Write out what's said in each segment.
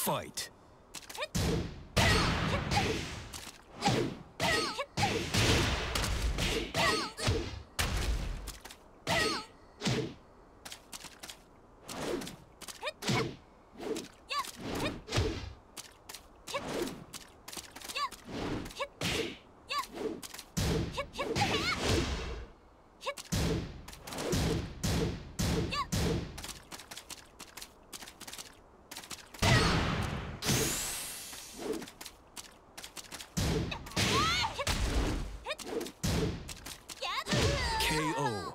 Fight. KO.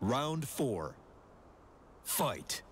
Round four. Fight.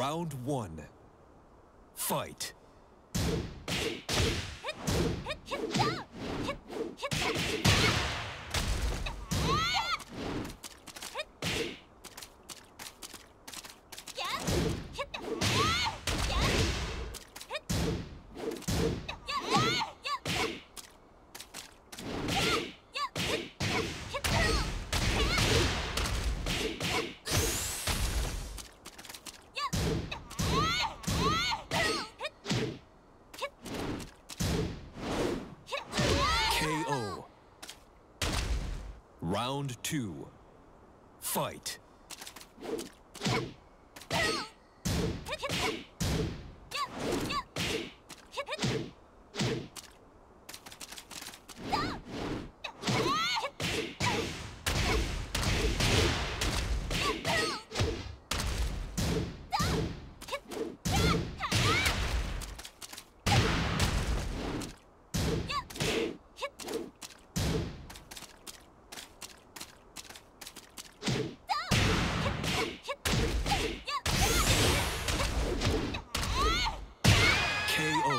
Round one. Fight. KO. Round two. Fight. KO.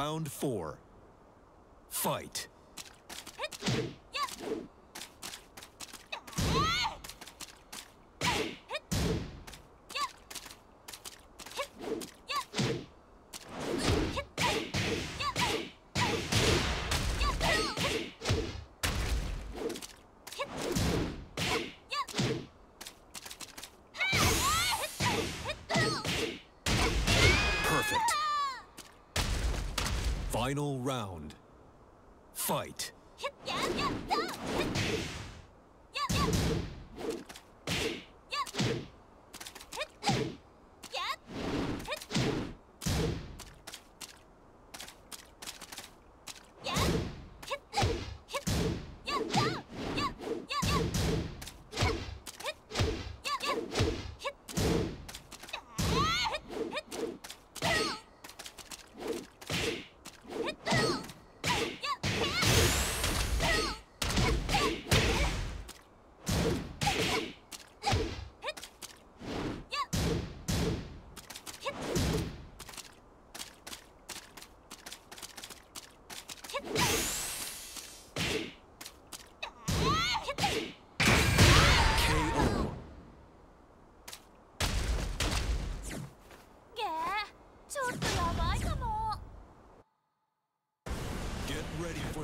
Round four. Fight. Final round. Fight.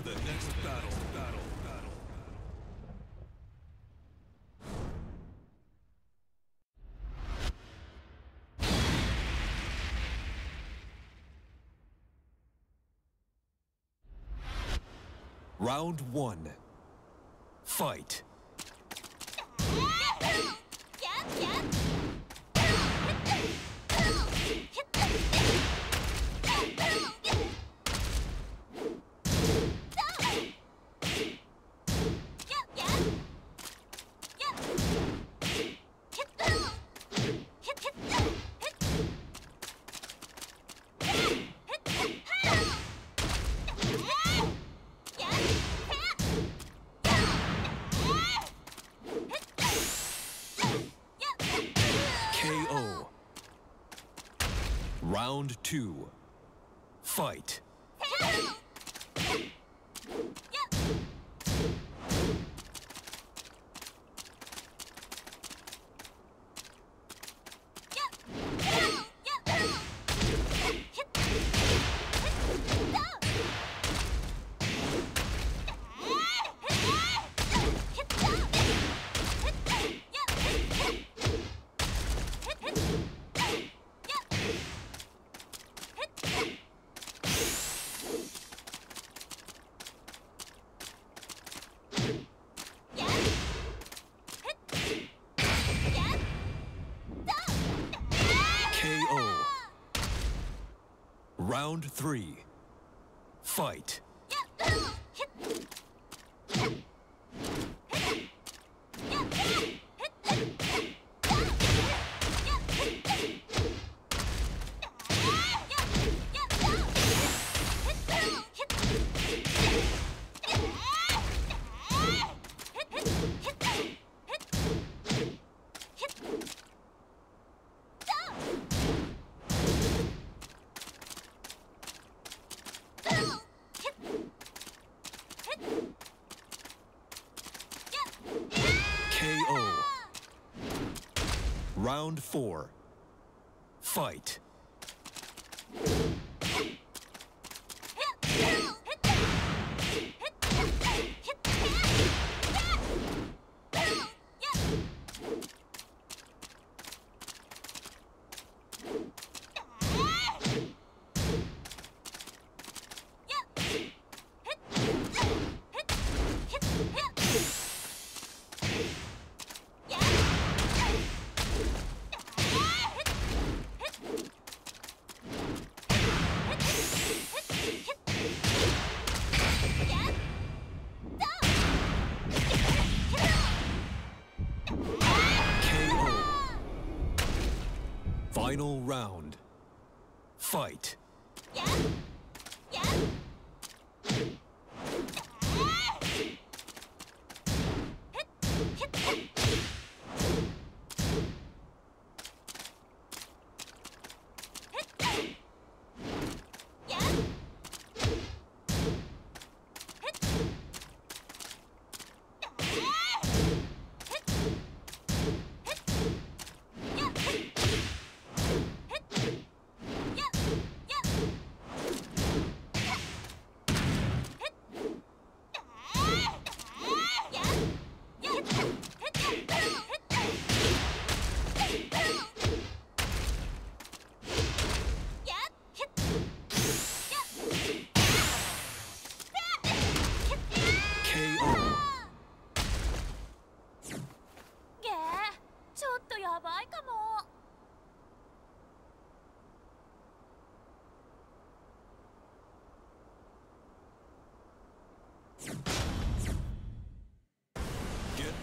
the next battle. Battle. Round one. Fight. Round two. Fight. KO. Round three. Fight. Round four. Fight. Final round. Fight.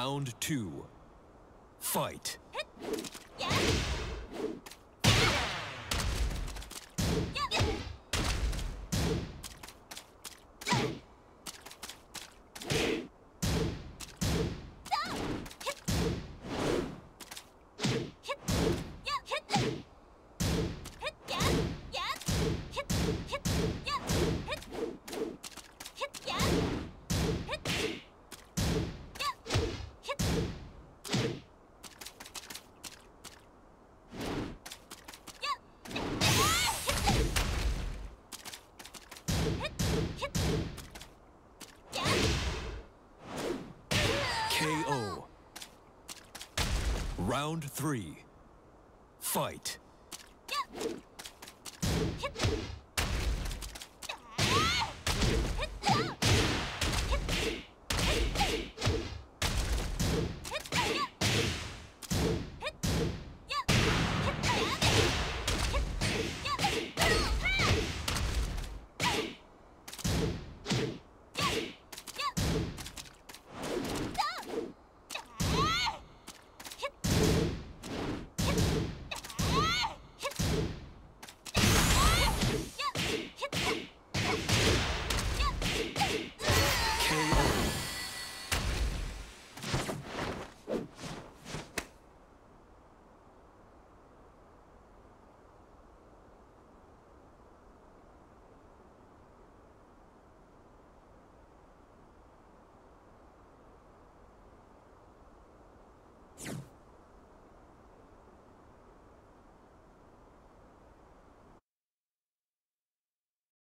Round two. Fight. Yeah. Round three. Fight.